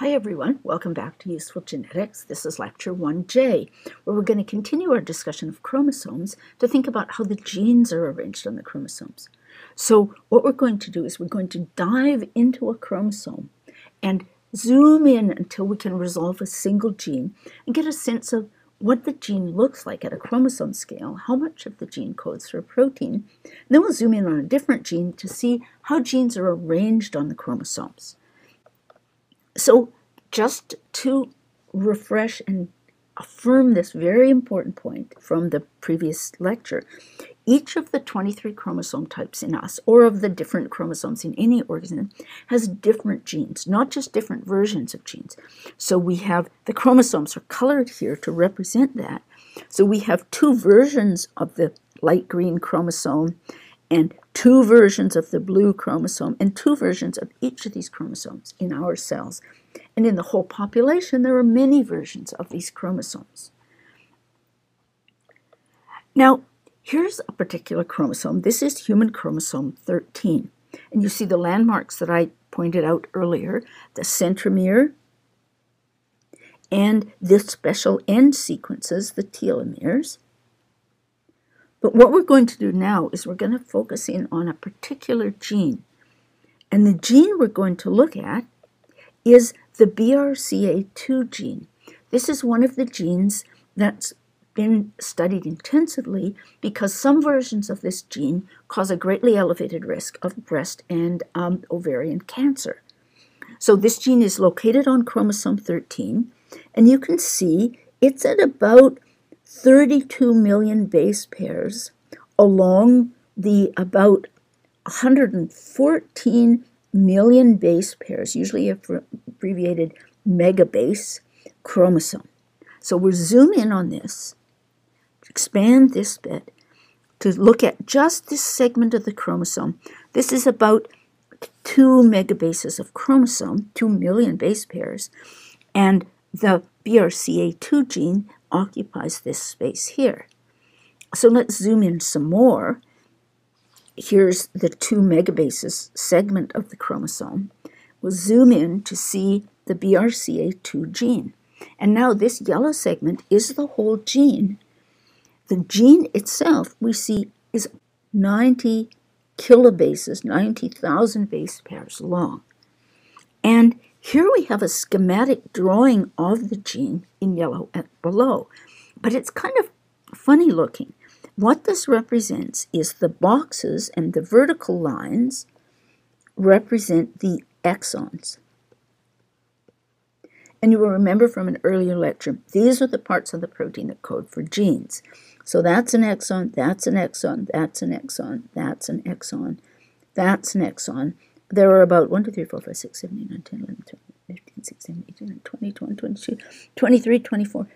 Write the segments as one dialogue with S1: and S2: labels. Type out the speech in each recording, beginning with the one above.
S1: Hi everyone, welcome back to Useful Genetics. This is Lecture 1J, where we're going to continue our discussion of chromosomes to think about how the genes are arranged on the chromosomes. So what we're going to do is we're going to dive into a chromosome and zoom in until we can resolve a single gene and get a sense of what the gene looks like at a chromosome scale, how much of the gene codes for a protein. And then we'll zoom in on a different gene to see how genes are arranged on the chromosomes. So, just to refresh and affirm this very important point from the previous lecture, each of the 23 chromosome types in us, or of the different chromosomes in any organism, has different genes, not just different versions of genes. So we have the chromosomes are colored here to represent that. So we have two versions of the light green chromosome and two versions of the blue chromosome and two versions of each of these chromosomes in our cells. And in the whole population, there are many versions of these chromosomes. Now, here's a particular chromosome. This is human chromosome 13. And you see the landmarks that I pointed out earlier, the centromere and the special end sequences, the telomeres. But what we're going to do now is we're going to focus in on a particular gene. And the gene we're going to look at is the BRCA2 gene. This is one of the genes that's been studied intensively because some versions of this gene cause a greatly elevated risk of breast and um, ovarian cancer. So this gene is located on chromosome 13, and you can see it's at about 32 million base pairs along the about 114 million base pairs, usually abbreviated megabase chromosome. So we'll zoom in on this, expand this bit to look at just this segment of the chromosome. This is about two megabases of chromosome, two million base pairs, and the BRCA2 gene occupies this space here. So let's zoom in some more. Here's the two megabases segment of the chromosome. We'll zoom in to see the BRCA2 gene. And now this yellow segment is the whole gene. The gene itself, we see, is 90 kilobases, 90,000 base pairs long. And here we have a schematic drawing of the gene in yellow at below, but it's kind of funny looking. What this represents is the boxes and the vertical lines represent the exons. And you will remember from an earlier lecture, these are the parts of the protein that code for genes. So that's an exon, that's an exon, that's an exon, that's an exon, that's an exon, there are about 1, 2, 3, 4, 5, 6, 7, 8, 9, 10, 11, 12, 15, 16, 18, 20, 21, 22, 23, 24,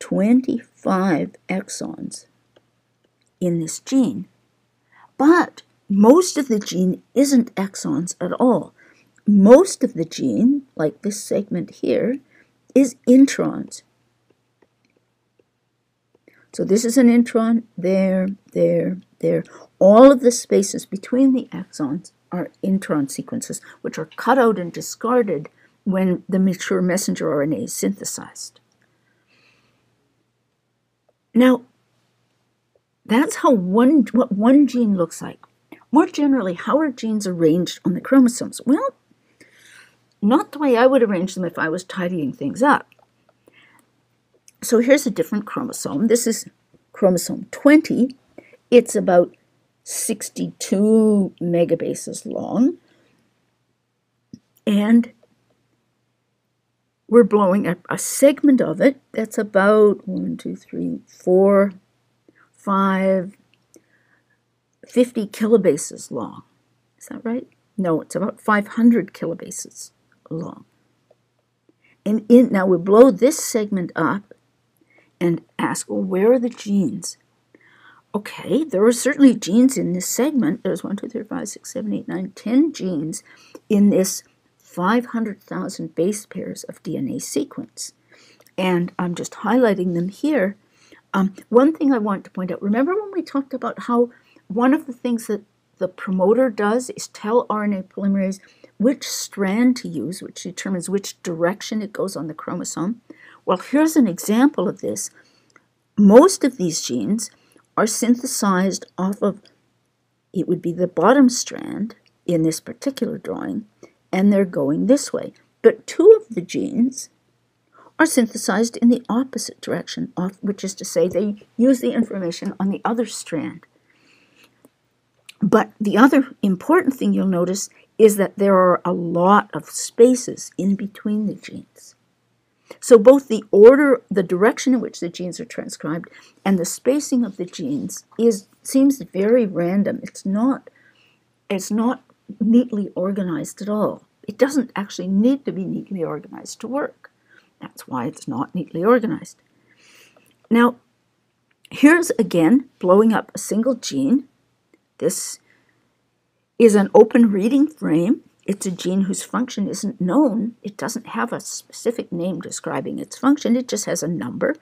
S1: 25 exons in this gene. But most of the gene isn't exons at all. Most of the gene, like this segment here, is introns. So this is an intron, there, there, there. All of the spaces between the exons are intron sequences, which are cut out and discarded when the mature messenger RNA is synthesized. Now, that's how one what one gene looks like. More generally, how are genes arranged on the chromosomes? Well, not the way I would arrange them if I was tidying things up. So here's a different chromosome. This is chromosome 20. It's about 62 megabases long. And we're blowing up a segment of it that's about one, two, three, four, five, 50 kilobases long. Is that right? No, it's about 500 kilobases long. And in, now we blow this segment up and ask, well, where are the genes? Okay, there are certainly genes in this segment. There's 1, 2, 3, 5, 6, 7, 8, 9, 10 genes in this 500,000 base pairs of DNA sequence. And I'm just highlighting them here. Um, one thing I want to point out remember when we talked about how one of the things that the promoter does is tell RNA polymerase which strand to use, which determines which direction it goes on the chromosome. Well, here's an example of this. Most of these genes are synthesized off of, it would be the bottom strand in this particular drawing, and they're going this way. But two of the genes are synthesized in the opposite direction, which is to say they use the information on the other strand. But the other important thing you'll notice is that there are a lot of spaces in between the genes. So both the order, the direction in which the genes are transcribed, and the spacing of the genes is seems very random. It's not it's not neatly organized at all. It doesn't actually need to be neatly organized to work. That's why it's not neatly organized. Now, here's again blowing up a single gene. This is an open reading frame. It's a gene whose function isn't known. It doesn't have a specific name describing its function. It just has a number.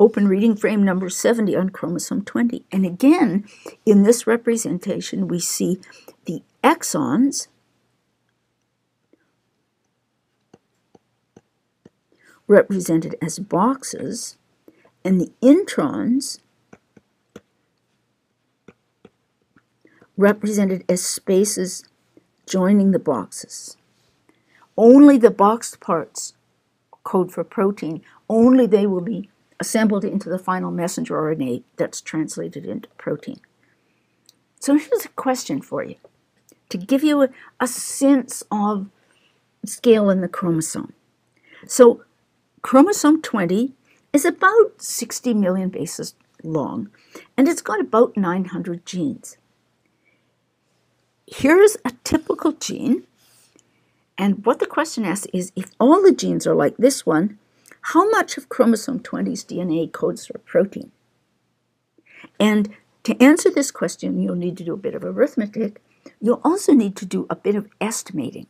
S1: Open reading frame number 70 on chromosome 20. And again, in this representation, we see the exons represented as boxes, and the introns represented as spaces joining the boxes. Only the boxed parts code for protein, only they will be assembled into the final messenger RNA that's translated into protein. So here's a question for you to give you a, a sense of scale in the chromosome. So Chromosome 20 is about 60 million bases long, and it's got about 900 genes. Here's a typical gene, and what the question asks is if all the genes are like this one, how much of chromosome 20's DNA codes for protein? And to answer this question, you'll need to do a bit of arithmetic. You'll also need to do a bit of estimating.